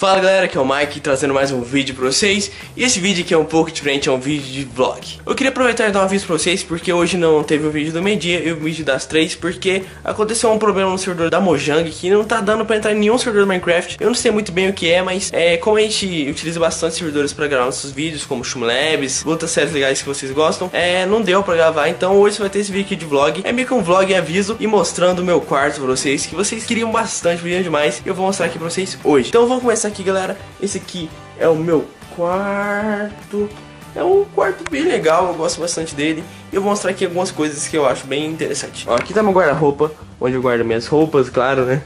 Fala galera, aqui é o Mike trazendo mais um vídeo pra vocês. E esse vídeo aqui é um pouco diferente, é um vídeo de vlog. Eu queria aproveitar e dar um aviso pra vocês Porque hoje não teve o vídeo do meio-dia e o vídeo das três Porque aconteceu um problema no servidor da Mojang Que não tá dando pra entrar em nenhum servidor do Minecraft. Eu não sei muito bem o que é, mas é, como a gente utiliza bastante servidores pra gravar nossos vídeos Como Shumlabs, outras séries legais que vocês gostam é, Não deu pra gravar, então hoje vai ter esse vídeo aqui de vlog. É meio que um vlog aviso e mostrando o meu quarto pra vocês Que vocês queriam bastante, pediam demais E eu vou mostrar aqui pra vocês hoje. Então vamos começar aqui galera, esse aqui é o meu quarto. É um quarto bem legal, eu gosto bastante dele. E eu vou mostrar aqui algumas coisas que eu acho bem interessante. Ó, aqui tá meu guarda-roupa, onde eu guardo minhas roupas, claro, né?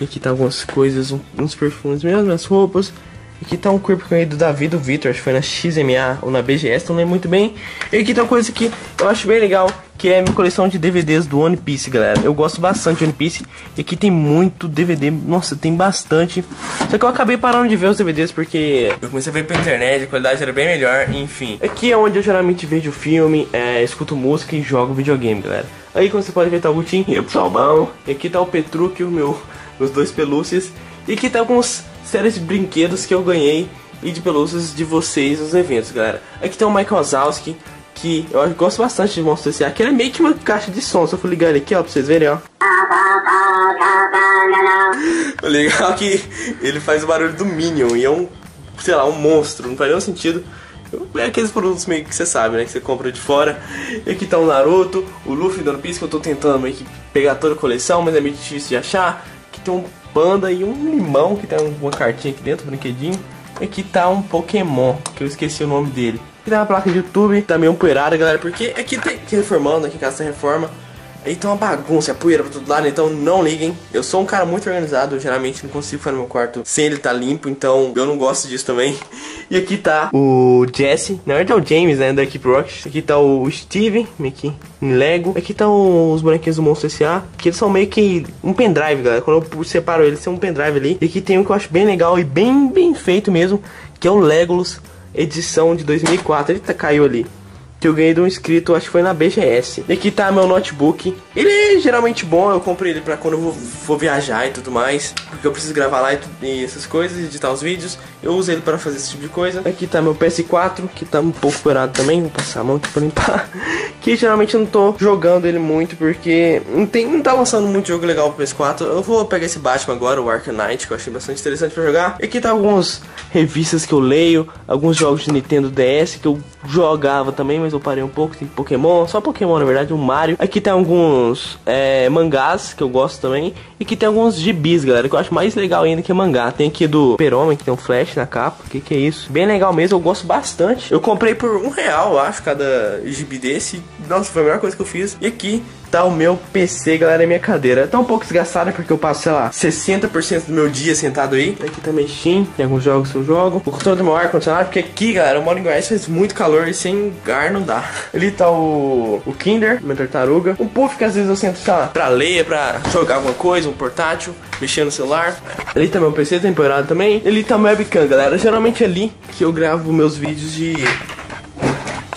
E aqui tá algumas coisas, uns perfumes mesmo, minhas roupas. Aqui tá um corpo que eu do Davi do Vitor, acho que foi na XMA ou na BGS, não lembro muito bem. E aqui tá uma coisa que eu acho bem legal, que é a minha coleção de DVDs do One Piece, galera. Eu gosto bastante de One Piece e aqui tem muito DVD, nossa, tem bastante. Só que eu acabei parando de ver os DVDs porque eu comecei a ver pela internet, a qualidade era bem melhor, enfim. Aqui é onde eu geralmente vejo filme, é, escuto música e jogo videogame, galera. Aí como você pode ver tá o Gutinho e o Salmão. E aqui tá o Petrúquio, meu, meus dois pelúcias. E aqui tá alguns séries de brinquedos que eu ganhei e de pelúcias de vocês nos eventos, galera. Aqui tem o Michael Wazowski, que eu gosto bastante de Monstro S.A. Ele é meio que uma caixa de som, só vou ligar ele aqui, ó, pra vocês verem, ó. O legal é que ele faz o barulho do Minion e é um, sei lá, um monstro, não faz nenhum sentido. É aqueles produtos meio que você sabe, né? Que você compra de fora. E aqui tá o Naruto, o Luffy do One Piece, que eu tô tentando meio que pegar toda a coleção, mas é meio difícil de achar. Aqui tem um panda e um limão que tem uma cartinha aqui dentro, um brinquedinho. E aqui tá um Pokémon, que eu esqueci o nome dele. Aqui tem uma placa de YouTube, também um poeirado, galera, porque aqui tem que reformando, aqui em casa tem reforma. Aí tá uma bagunça, é poeira pra todo lado, então não liguem. Eu sou um cara muito organizado, eu geralmente não consigo ficar no meu quarto sem ele tá limpo, então eu não gosto disso também. E aqui tá o Jesse, na verdade é o James, né, da Rock. Aqui tá o Steven, meio que em Lego. Aqui tá os bonequinhos do Monstro S.A., que eles são meio que um pendrive, galera. Quando eu separo eles, tem um pendrive ali. E aqui tem um que eu acho bem legal e bem, bem feito mesmo, que é o Legolas edição de 2004. Ele tá, caiu ali que eu ganhei de um inscrito, acho que foi na BGS. E aqui tá meu notebook. Ele é geralmente bom, eu comprei ele pra quando eu vou, vou viajar e tudo mais. Porque eu preciso gravar lá e, e, essas coisas, editar os vídeos. Eu uso ele pra fazer esse tipo de coisa. Aqui tá meu PS4, que tá um pouco furado também. Vou passar a mão aqui pra limpar. que geralmente eu não tô jogando ele muito, porque não, tem, não tá lançando muito jogo legal pro PS4. Eu vou pegar esse Batman agora, o Arkham Knight, que eu achei bastante interessante pra jogar. E aqui tá algumas revistas que eu leio, alguns jogos de Nintendo DS que eu jogava também, mas eu parei um pouco. Tem Pokémon, só Pokémon na verdade, o Mario. Aqui tem alguns é, mangás que eu gosto também. E aqui tem alguns gibis, galera, que eu acho mais legal ainda que mangá. Tem aqui do Perome, que tem um flash na capa. Que, que é isso? Bem legal mesmo, eu gosto bastante. Eu comprei por um real, acho, cada gibi desse. Nossa, foi a melhor coisa que eu fiz. E aqui tá o meu PC, galera, é minha cadeira. Tá um pouco desgastada porque eu passo, sei lá, 60% do meu dia sentado aí. Aqui também Steam, tem alguns jogos que eu jogo. O controle do meu ar-condicionado, porque aqui, galera, eu moro em Goiás, faz muito calor e sem ar não dá. Ali tá o, o Kinder, minha tartaruga. Um puff que às vezes eu sento, sei lá, pra ler, pra jogar alguma coisa, um portátil, mexer no celular. Ali tá meu PC temporada também. Ali tá meu webcam, galera. Geralmente é ali que eu gravo meus vídeos de,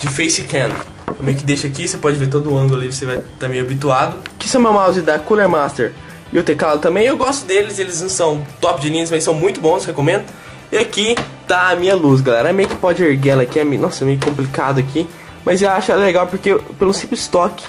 de facecam meio que deixa aqui, você pode ver todo o ângulo ali, você vai tá meio habituado. Aqui são meu mouse da Cooler Master e o teclado também, eu gosto deles, eles não são top de linhas, mas são muito bons, recomendo. E aqui tá a minha luz, galera, é meio que pode erguer ela aqui, é meio, nossa, é meio complicado aqui, mas eu acho legal porque pelo simples toque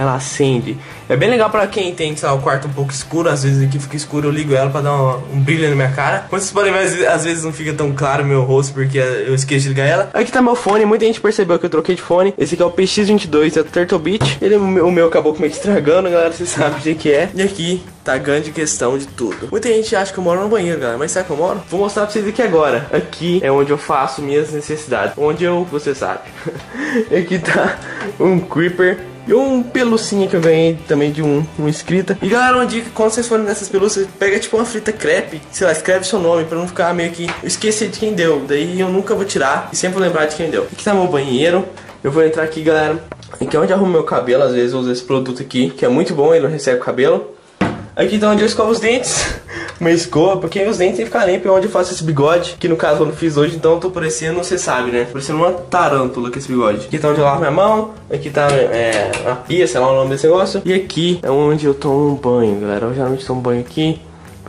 ela acende. É bem legal pra quem tem, sei lá, o quarto um pouco escuro, às vezes aqui fica escuro, eu ligo ela pra dar um, brilho na minha cara. Como vocês podem ver, às vezes não fica tão claro meu rosto porque eu esqueci de ligar ela. Aqui tá meu fone, muita gente percebeu que eu troquei de fone. Esse aqui é o PX22, é o Turtle Beach. Ele, o meu acabou meio estragando, galera, vocês sabem o que é. E aqui tá a grande questão de tudo. Muita gente acha que eu moro no banheiro, galera, mas será que eu moro? Vou mostrar pra vocês aqui agora. Aqui é onde eu faço minhas necessidades, onde eu, você sabe. aqui tá um Creeper e um pelucinho que eu ganhei também de um, um inscrita. E galera, uma dica, quando vocês forem nessas pelúcias, pega tipo uma frita crepe, sei lá, escreve seu nome pra não ficar meio que esquecer de quem deu. Daí eu nunca vou tirar e sempre vou lembrar de quem deu. Aqui tá meu banheiro. Eu vou entrar aqui, galera. Aqui é onde eu arrumo meu cabelo, às vezes eu uso esse produto aqui, que é muito bom, ele não recebe cabelo. Aqui tá onde eu escovo os dentes. uma escova, porque os dentes ficar limpo é onde eu faço esse bigode, que no caso eu não fiz hoje, então eu tô parecendo, você sabe, né? Parecendo uma tarântula com esse bigode. Aqui tá onde eu lavo minha mão, aqui tá é, a pia, sei lá o nome desse negócio. E aqui é onde eu tomo um banho, galera. Eu geralmente tomo banho aqui,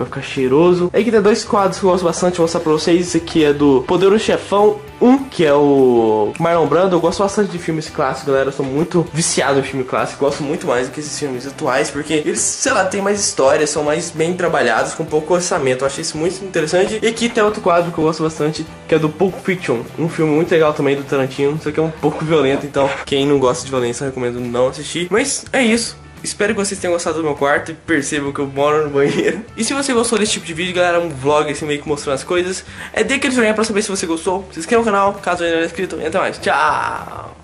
Vai ficar cheiroso. Aí que tem dois quadros que eu gosto bastante de mostrar pra vocês. Esse aqui é do Poderoso Chefão 1, que é o Marlon Brando. Eu gosto bastante de filmes clássicos, galera. Eu sou muito viciado em filme clássico. Gosto muito mais do que esses filmes atuais, porque eles, sei lá, tem mais histórias, são mais bem trabalhados, com pouco orçamento. Eu achei isso muito interessante. E aqui tem outro quadro que eu gosto bastante, que é do Pulp Fiction. Um filme muito legal também do Tarantino, só que é um pouco violento, então quem não gosta de violência, eu recomendo não assistir. Mas é isso. Espero que vocês tenham gostado do meu quarto e percebam que eu moro no banheiro. E se você gostou desse tipo de vídeo, galera, um vlog assim meio que mostrando as coisas, é dê aquele joinha pra saber se você gostou. Se inscreva no canal, caso ainda não é inscrito. E até mais. Tchau!